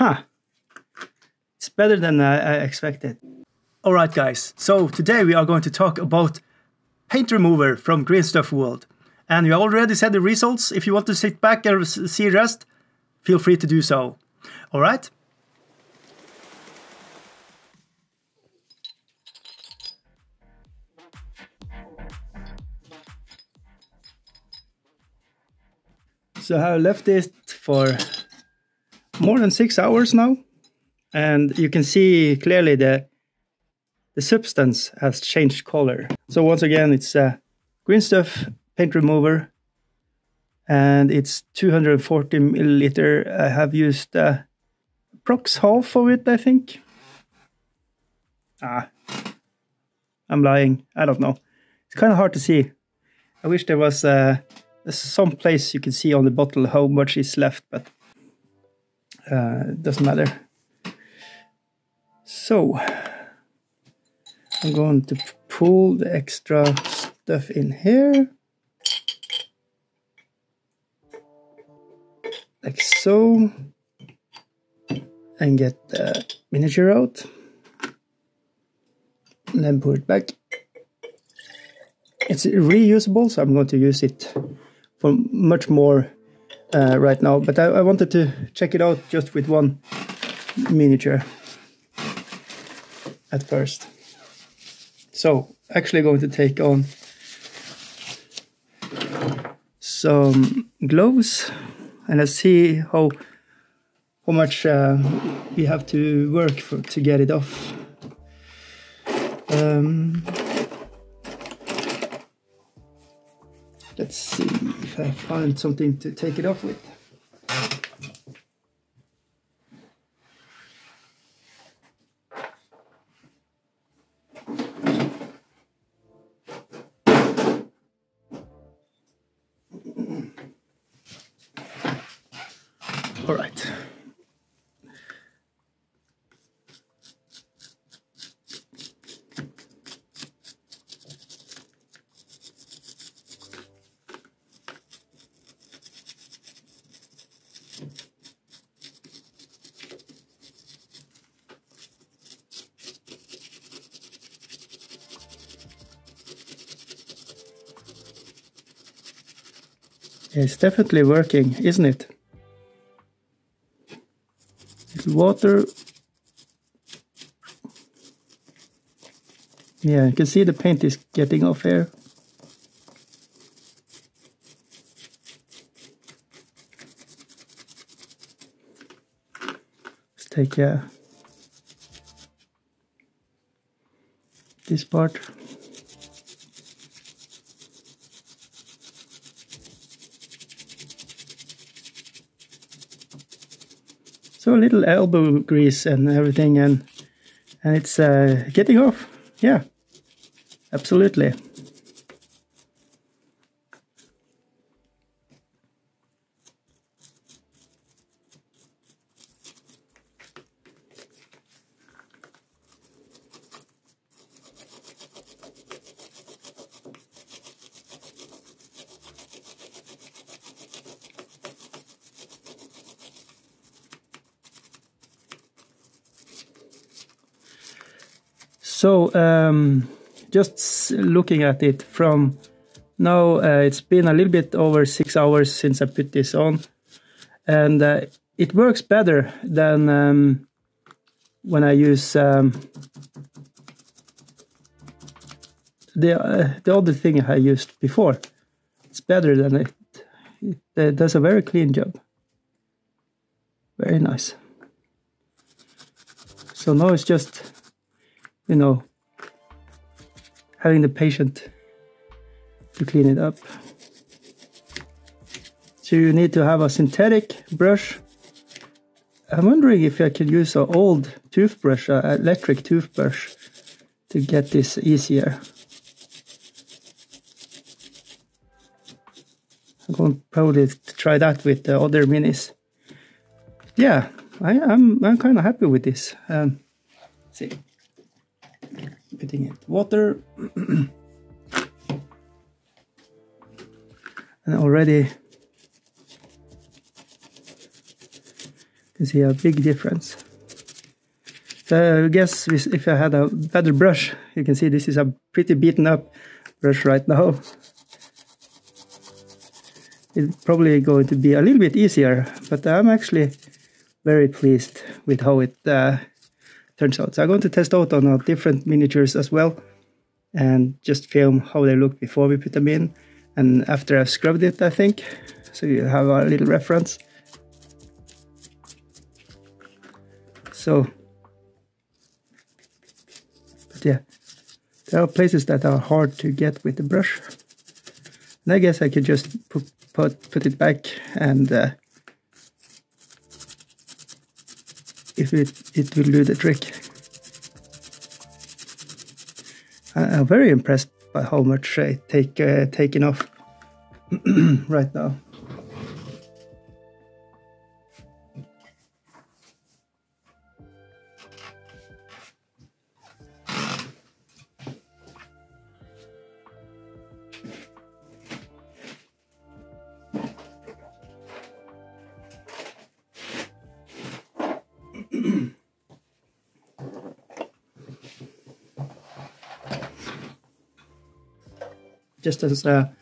Huh. It's better than I, expected. Alright guys, so today we are going to talk about Paint Remover from Green Stuff World. And we already said the results. If you want to sit back and see rest, feel free to do so. Alright? So I left it for more than six hours now. And you can see clearly the, the substance has changed color. So once again, it's a green stuff paint remover and it's 240 milliliter. I have used uh, prox half of it, I think. Ah, I'm lying. I don't know. It's kind of hard to see. I wish there was uh, some place you can see on the bottle how much is left, but uh, it doesn't matter. So, I'm going to pull the extra stuff in here. Like so. And get the miniature out. And then put it back. It's reusable, so I'm going to use it for much more uh, right now. But I, I, wanted to check it out just with one miniature at first. So actually going to take on some gloves and let's see how how much uh, we have to work for to get it off. Um, Let's see if I find something to take it off with. All right. It's definitely working, isn't it? Water. Yeah, you can see the paint is getting off here. Let's take uh, this part. So little elbow grease and everything and and it's uh, getting off. Yeah absolutely So um, just looking at it from now, uh, it's been a little bit over six hours since I put this on, and uh, it works better than um, when I use um, the uh, the other thing I used before. It's better than it. It does a very clean job. Very nice. So now it's just you know, having the patient to clean it up. So you need to have a synthetic brush. I'm wondering if I could use an old toothbrush, an electric toothbrush, to get this easier. I'm going to probably try that with the other minis. Yeah, I, am I'm, I'm kind of happy with this. Um, see putting it water and already You can see a big difference. So I guess if I had a better brush, you can see this is a pretty beaten up brush right now. It's probably going to be a little bit easier, but I'm actually very pleased with how it uh, turns out. So I'm going to test out on different miniatures as well and just film how they look before we put them in and after I've scrubbed it, I think. So you have a little reference. So, but yeah, there are places that are hard to get with the brush. And I guess I could just put, put, put it back and uh, if it, it will do the trick. I'm very impressed by how much I take uh, taken off right now. Just as a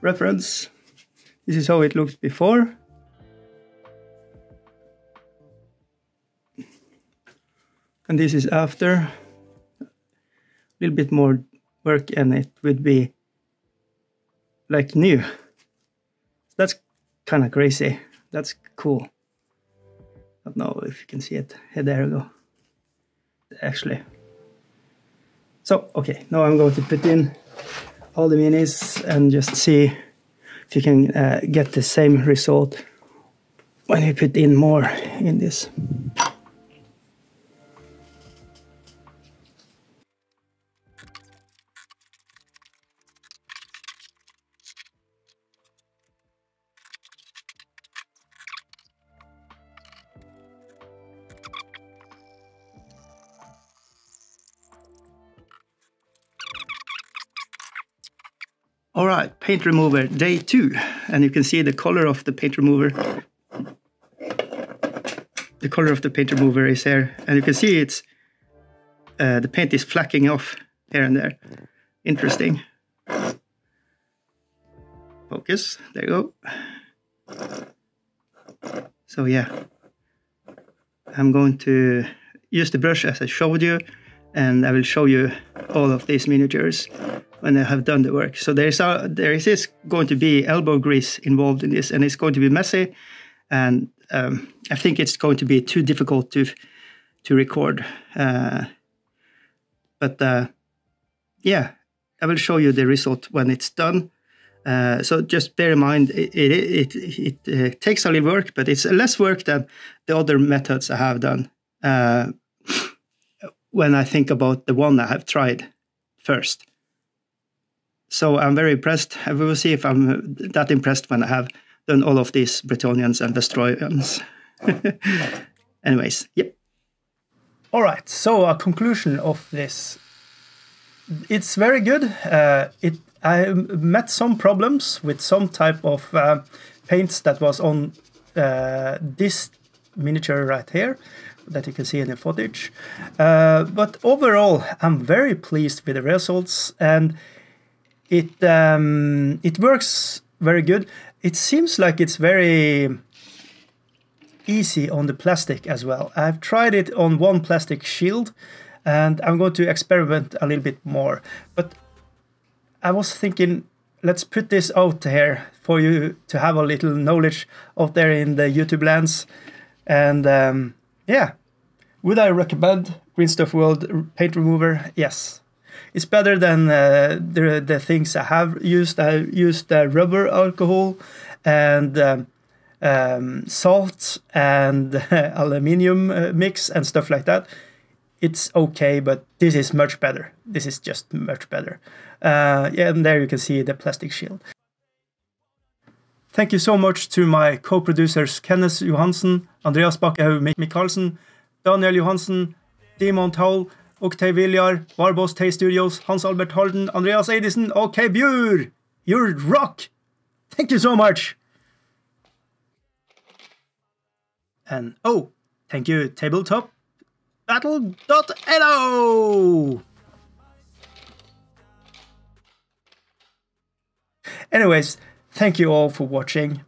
reference, this is how it looked before. And this is after. A little bit more work and it would be like new. That's kind of crazy. That's cool. I don't know if you can see it. Hey, there we go. Actually. So, okay, now I'm going to put in all the minis and just see if you can uh, get the same result when you put in more in this. All right, paint remover day two. And you can see the color of the paint remover. The color of the paint remover is here. And you can see it's uh, the paint is flacking off here and there. Interesting. Focus, there you go. So yeah, I'm going to use the brush as I showed you and I will show you all of these miniatures when I have done the work. So there is a, there is going to be elbow grease involved in this, and it's going to be messy, and um, I think it's going to be too difficult to to record. Uh, but uh, yeah, I will show you the result when it's done. Uh, so just bear in mind, it it, it, it takes a little work, but it's less work than the other methods I have done. Uh, when I think about the one I have tried first. So I'm very impressed. We will see if I'm that impressed when I have done all of these Bretonnians and Destroyers. Anyways, yep. All right. So a conclusion of this. It's very good. Uh, it I met some problems with some type of uh, paints that was on uh, this miniature right here that you can see in the footage. Uh, but overall, I'm very pleased with the results and it um, it works very good. It seems like it's very easy on the plastic as well. I've tried it on one plastic shield and I'm going to experiment a little bit more. But I was thinking, let's put this out here for you to have a little knowledge out there in the YouTube lands. And um, yeah, would I recommend Green Stuff World Paint Remover? Yes it's better than uh, the the things I have used. I used uh, rubber alcohol and um, um, salt and aluminium uh, mix and stuff like that. It's okay, but this is much better. This is just much better. Uh, yeah, and there you can see the plastic shield. Thank you so much to my co-producers Kenneth Johansen, Andreas Bakkehaug Michaelsen, Daniel Johansen, Demon Toll, Octave Viljar, Barboss Tay Studios, Hans Albert Holden, Andreas Edison, okay, Bjur! You're rock! Thank you so much! And oh, Thank you, Tabletop tabletopbattle.no! Anyways, thank you all for watching.